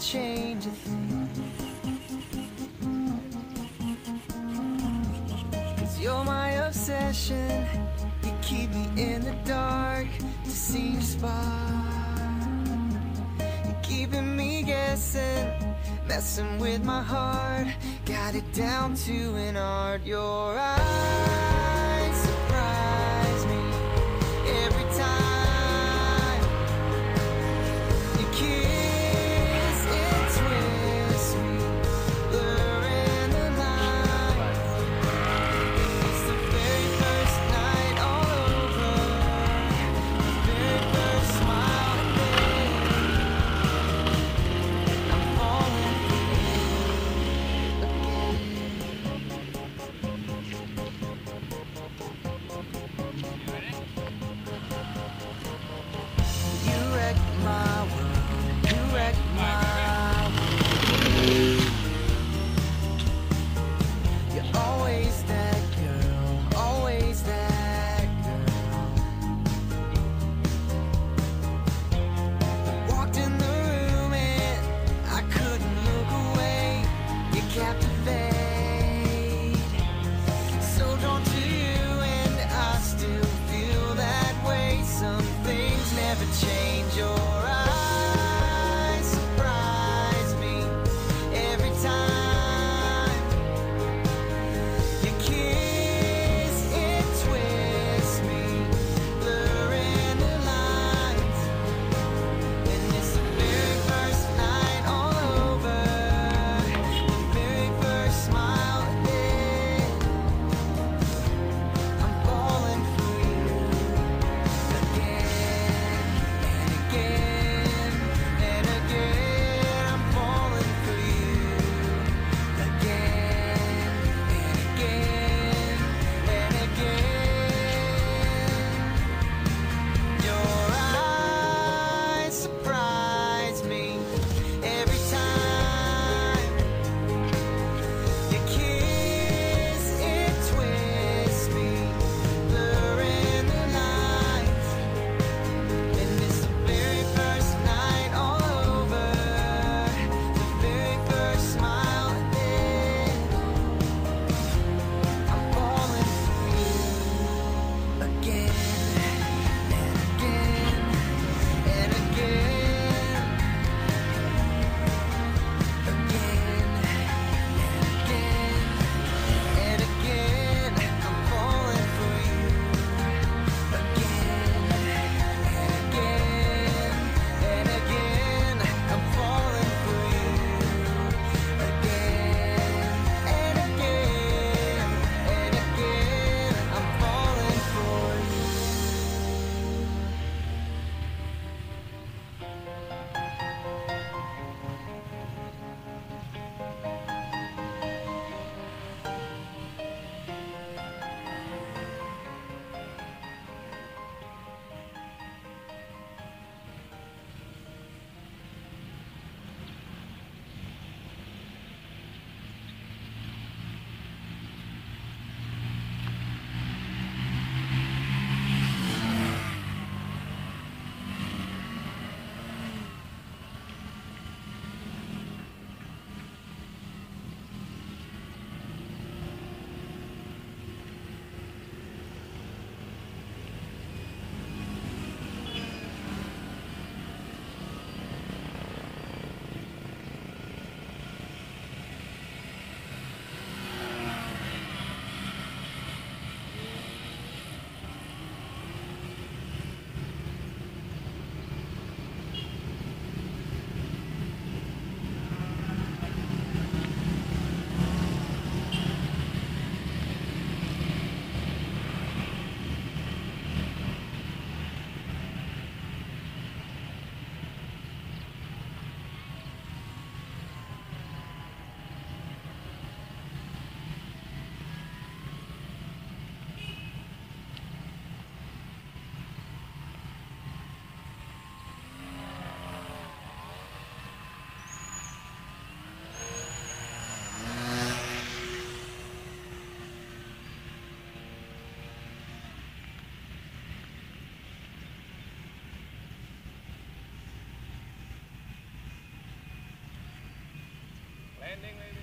change a thing. Cause you're my obsession. You keep me in the dark to see your spark. You're keeping me guessing, messing with my heart. Got it down to an art. Your eyes Landing maybe?